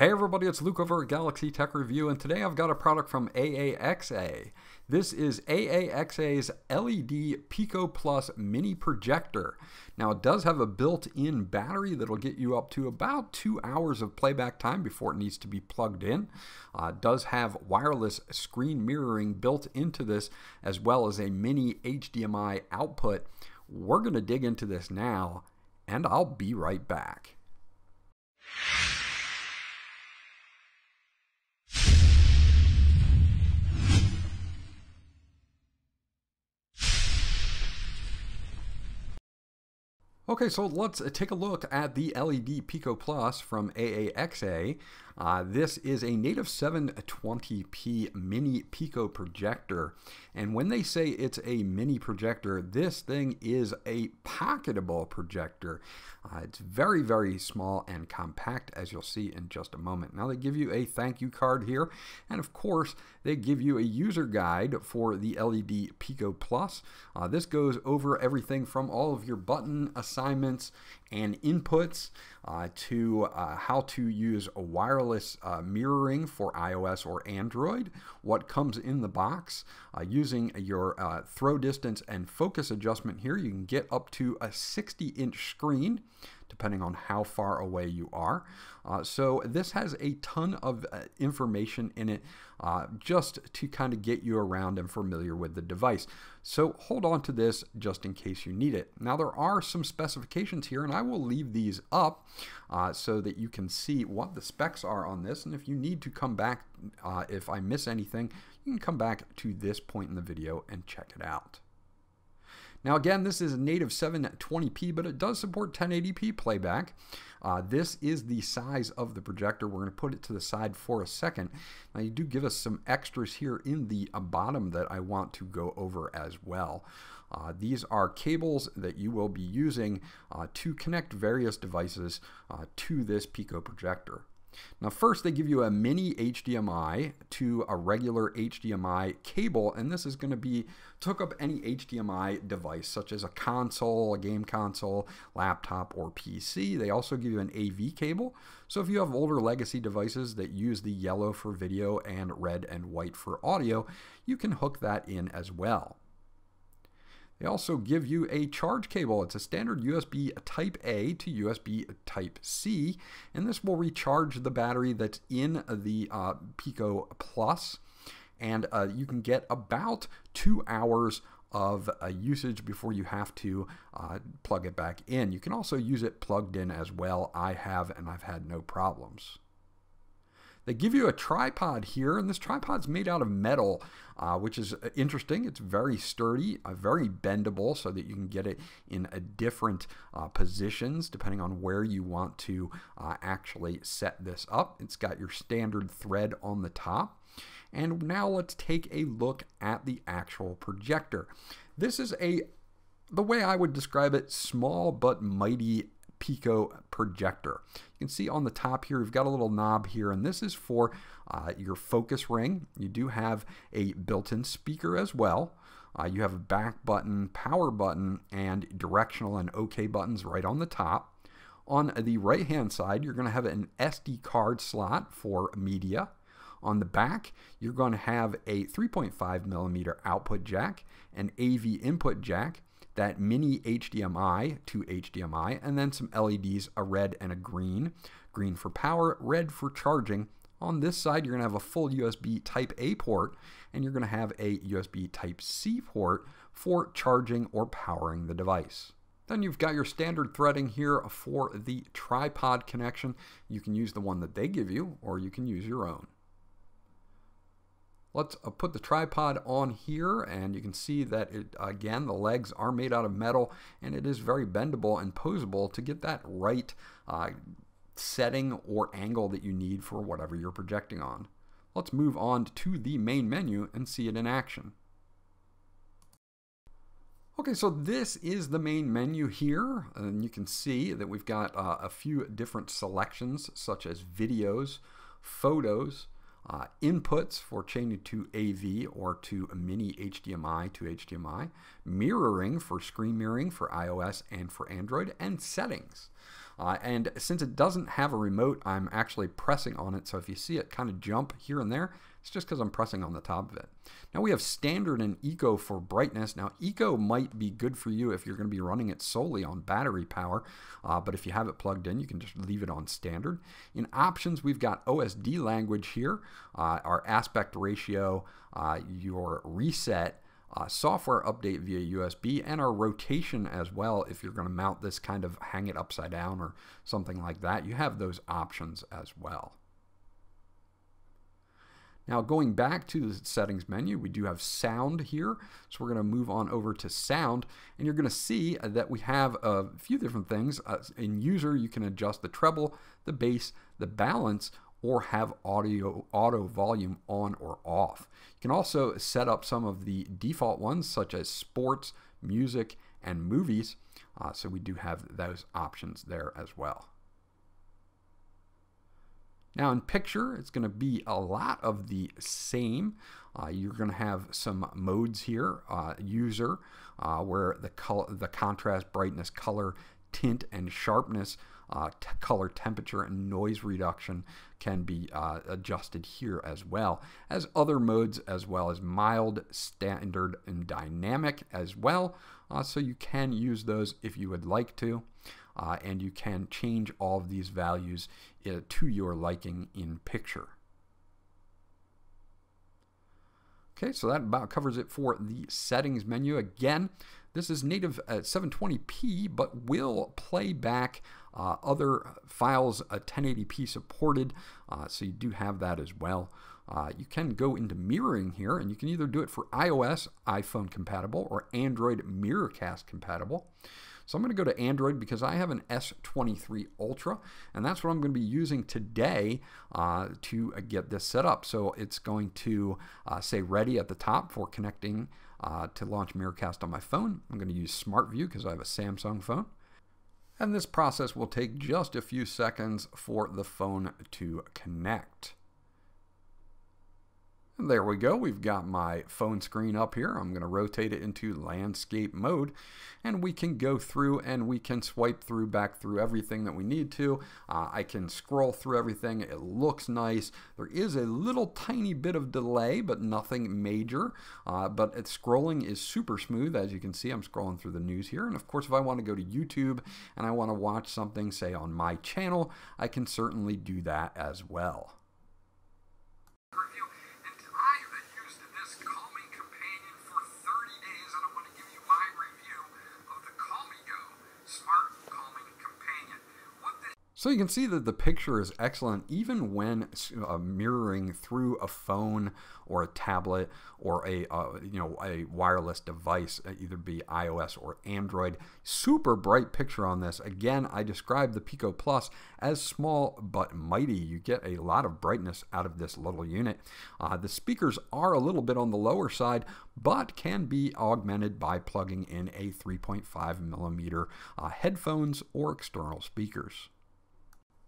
Hey everybody, it's Luke over at Galaxy Tech Review, and today I've got a product from AAXA. This is AAXA's LED Pico Plus mini projector. Now it does have a built-in battery that'll get you up to about two hours of playback time before it needs to be plugged in. Uh, it does have wireless screen mirroring built into this, as well as a mini HDMI output. We're going to dig into this now, and I'll be right back. Okay, so let's uh, take a look at the LED Pico Plus from AAXA. Uh, this is a native 720p mini Pico projector. And when they say it's a mini projector, this thing is a pocketable projector. Uh, it's very, very small and compact, as you'll see in just a moment. Now, they give you a thank you card here. And of course, they give you a user guide for the LED Pico Plus. Uh, this goes over everything from all of your button assignments and inputs uh, to uh, how to use a wireless uh, mirroring for iOS or Android, what comes in the box. Uh, using your uh, throw distance and focus adjustment here, you can get up to a 60 inch screen depending on how far away you are. Uh, so this has a ton of uh, information in it uh, just to kind of get you around and familiar with the device. So hold on to this just in case you need it. Now there are some specifications here and I will leave these up uh, so that you can see what the specs are on this and if you need to come back uh, if I miss anything you can come back to this point in the video and check it out. Now again, this is a native 720p, but it does support 1080p playback. Uh, this is the size of the projector. We're going to put it to the side for a second. Now you do give us some extras here in the uh, bottom that I want to go over as well. Uh, these are cables that you will be using uh, to connect various devices uh, to this Pico projector. Now first they give you a mini HDMI to a regular HDMI cable and this is going to be to hook up any HDMI device such as a console, a game console, laptop or PC. They also give you an AV cable. So if you have older legacy devices that use the yellow for video and red and white for audio, you can hook that in as well. They also give you a charge cable. It's a standard USB Type A to USB Type C, and this will recharge the battery that's in the uh, Pico Plus, and uh, you can get about two hours of uh, usage before you have to uh, plug it back in. You can also use it plugged in as well. I have, and I've had no problems. They give you a tripod here, and this tripod's made out of metal, uh, which is uh, interesting. It's very sturdy, uh, very bendable, so that you can get it in a different uh, positions depending on where you want to uh, actually set this up. It's got your standard thread on the top. And now let's take a look at the actual projector. This is a, the way I would describe it, small but mighty Pico projector. You can see on the top here, we've got a little knob here, and this is for uh, your focus ring. You do have a built-in speaker as well. Uh, you have a back button, power button, and directional and OK buttons right on the top. On the right hand side, you're going to have an SD card slot for media. On the back, you're going to have a 3.5 millimeter output jack, an AV input jack, that mini HDMI to HDMI, and then some LEDs, a red and a green. Green for power, red for charging. On this side, you're going to have a full USB Type A port, and you're going to have a USB Type C port for charging or powering the device. Then you've got your standard threading here for the tripod connection. You can use the one that they give you, or you can use your own. Let's uh, put the tripod on here and you can see that it, again the legs are made out of metal and it is very bendable and posable to get that right uh, setting or angle that you need for whatever you're projecting on. Let's move on to the main menu and see it in action. Okay, so this is the main menu here, and you can see that we've got uh, a few different selections such as videos, photos, uh, inputs for changing to AV or to mini HDMI to HDMI, mirroring for screen mirroring for iOS and for Android, and settings. Uh, and since it doesn't have a remote, I'm actually pressing on it. So if you see it kind of jump here and there, it's just because I'm pressing on the top of it. Now we have standard and eco for brightness. Now eco might be good for you if you're going to be running it solely on battery power, uh, but if you have it plugged in, you can just leave it on standard. In options, we've got OSD language here, uh, our aspect ratio, uh, your reset, uh, software update via USB, and our rotation as well. If you're going to mount this kind of hang it upside down or something like that, you have those options as well. Now going back to the settings menu, we do have sound here. So we're going to move on over to sound and you're going to see that we have a few different things. Uh, in user, you can adjust the treble, the bass, the balance, or have audio auto volume on or off. You can also set up some of the default ones such as sports, music, and movies. Uh, so we do have those options there as well. Now in picture, it's going to be a lot of the same. Uh, you're going to have some modes here, uh, user, uh, where the color, the contrast, brightness, color, tint, and sharpness, uh, color, temperature, and noise reduction can be uh, adjusted here as well as other modes as well as mild, standard, and dynamic as well. Uh, so you can use those if you would like to uh, and you can change all of these values uh, to your liking in picture. Okay, so that about covers it for the settings menu. Again, this is native at 720p, but will play back uh, other files 1080p supported, uh, so you do have that as well. Uh, you can go into mirroring here, and you can either do it for iOS, iPhone compatible, or Android Miracast compatible. So I'm going to go to Android because I have an S23 Ultra, and that's what I'm going to be using today uh, to uh, get this set up. So it's going to uh, say ready at the top for connecting uh, to launch Miracast on my phone. I'm going to use SmartView because I have a Samsung phone. And this process will take just a few seconds for the phone to connect. There we go. We've got my phone screen up here. I'm going to rotate it into landscape mode and we can go through and we can swipe through back through everything that we need to. Uh, I can scroll through everything. It looks nice. There is a little tiny bit of delay, but nothing major. Uh, but it, scrolling is super smooth. As you can see, I'm scrolling through the news here. And of course, if I want to go to YouTube and I want to watch something, say on my channel, I can certainly do that as well. So you can see that the picture is excellent even when uh, mirroring through a phone or a tablet or a uh, you know a wireless device, uh, either be iOS or Android. Super bright picture on this. Again, I described the Pico Plus as small but mighty. You get a lot of brightness out of this little unit. Uh, the speakers are a little bit on the lower side, but can be augmented by plugging in a 3.5 millimeter uh, headphones or external speakers.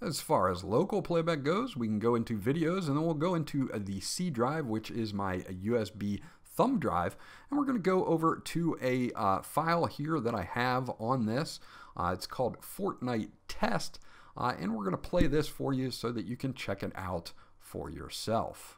As far as local playback goes, we can go into videos and then we'll go into uh, the C drive, which is my USB thumb drive. And we're going to go over to a uh, file here that I have on this. Uh, it's called Fortnite Test. Uh, and we're going to play this for you so that you can check it out for yourself.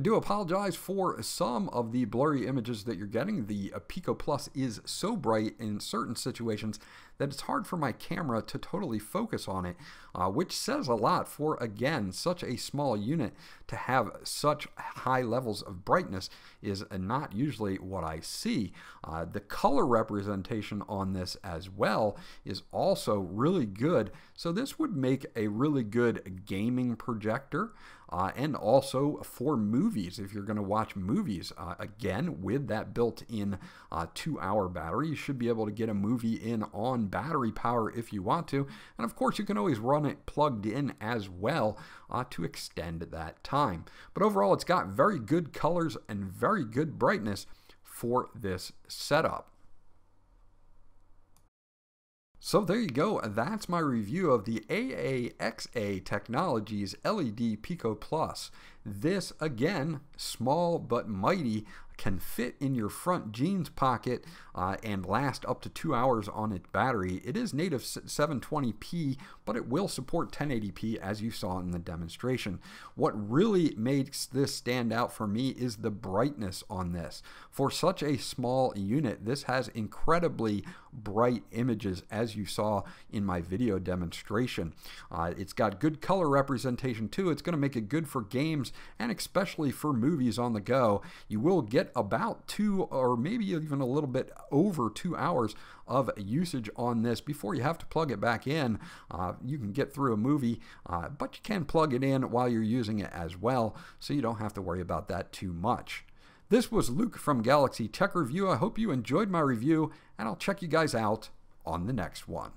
I do apologize for some of the blurry images that you're getting. The Pico Plus is so bright in certain situations that it's hard for my camera to totally focus on it, uh, which says a lot for, again, such a small unit to have such high levels of brightness is not usually what I see. Uh, the color representation on this as well is also really good, so this would make a really good gaming projector uh, and also for movies if you're going to watch movies. Uh, again, with that built in uh, two hour battery, you should be able to get a movie in on battery power if you want to. And of course, you can always run it plugged in as well uh, to extend that time. But overall, it's got very good colors and very good brightness for this setup. So there you go. That's my review of the AAXA Technologies LED Pico Plus. This, again, small but mighty, can fit in your front jeans pocket uh, and last up to two hours on its battery. It is native 720p, but it will support 1080p as you saw in the demonstration. What really makes this stand out for me is the brightness on this. For such a small unit, this has incredibly bright images as you saw in my video demonstration. Uh, it's got good color representation too. It's going to make it good for and especially for movies on the go. You will get about two or maybe even a little bit over two hours of usage on this before you have to plug it back in. Uh, you can get through a movie, uh, but you can plug it in while you're using it as well, so you don't have to worry about that too much. This was Luke from Galaxy Tech Review. I hope you enjoyed my review, and I'll check you guys out on the next one.